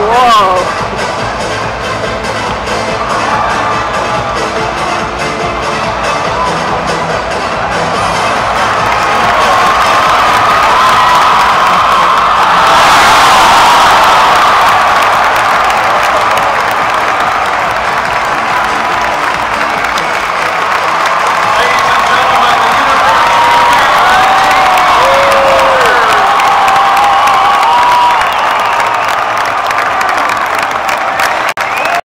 Whoa.